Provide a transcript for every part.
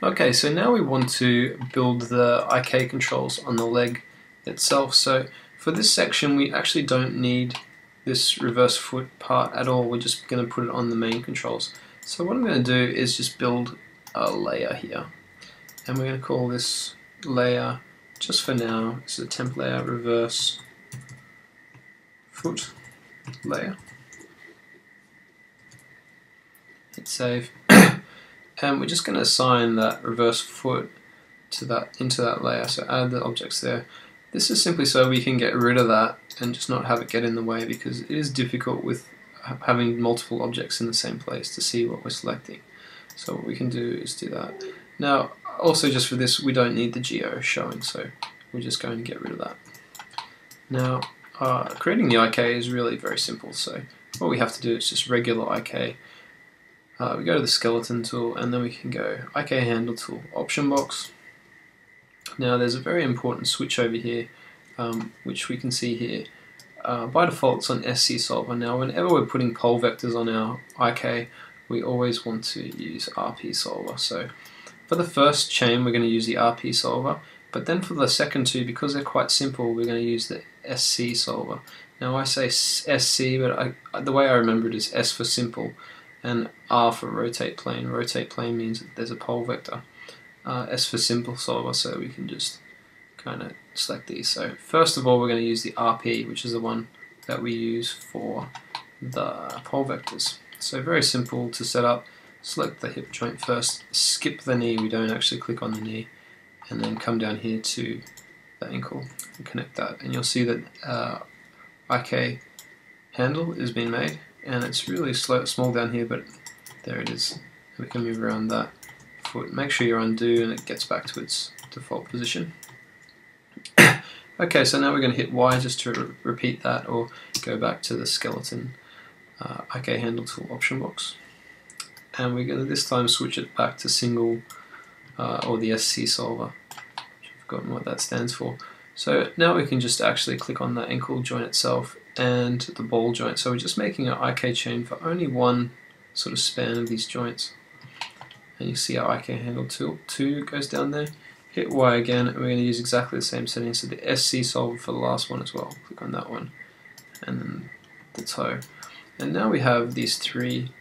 Okay, so now we want to build the IK controls on the leg itself. So for this section, we actually don't need this reverse foot part at all. We're just going to put it on the main controls. So what I'm going to do is just build a layer here. And we're going to call this layer, just for now, this is a temp layer, reverse foot layer. Hit save. And we're just going to assign that reverse foot to that into that layer. So add the objects there. This is simply so we can get rid of that and just not have it get in the way because it is difficult with having multiple objects in the same place to see what we're selecting. So what we can do is do that. Now also just for this we don't need the geo showing so we're just going to get rid of that. Now uh, creating the IK is really very simple so what we have to do is just regular IK uh, we go to the skeleton tool and then we can go IK handle tool option box. Now there's a very important switch over here um, which we can see here. Uh, by default it's on SC solver. Now whenever we're putting pole vectors on our IK we always want to use RP solver. So for the first chain we're going to use the RP solver but then for the second two because they're quite simple we're going to use the SC solver. Now I say SC but I, the way I remember it is S for simple and R for rotate plane. Rotate plane means that there's a pole vector. Uh, S for simple solver, so we can just kind of select these. So first of all, we're going to use the RP, which is the one that we use for the pole vectors. So very simple to set up. Select the hip joint first, skip the knee, we don't actually click on the knee, and then come down here to the ankle and connect that. And you'll see that uh, IK handle is being made and it's really slow, small down here but there it is. We can move around that foot. Make sure you undo and it gets back to its default position. Okay so now we're going to hit Y just to re repeat that or go back to the skeleton uh, IK handle tool option box. And we're going to this time switch it back to single uh, or the SC solver. I've forgotten what that stands for so now we can just actually click on the ankle joint itself and the ball joint. So we're just making an IK chain for only one sort of span of these joints. And you see our IK handle tool 2 goes down there. Hit Y again, and we're going to use exactly the same settings. So the SC solver for the last one as well. Click on that one. And then the toe. And now we have these three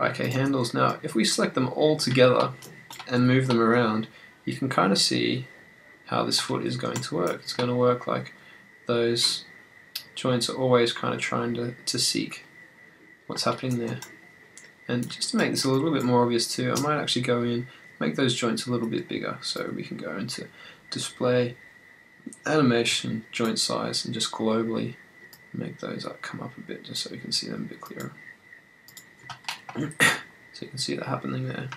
IK handles. Now, if we select them all together and move them around, you can kind of see how this foot is going to work. It's going to work like those joints are always kind of trying to, to seek what's happening there. And just to make this a little bit more obvious too, I might actually go in, make those joints a little bit bigger so we can go into display, animation, joint size, and just globally make those up, come up a bit just so we can see them a bit clearer. so you can see that happening there.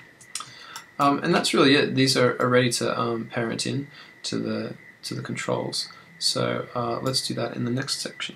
Um, and that's really it. These are, are ready to um, parent in to the to the controls. So uh, let's do that in the next section.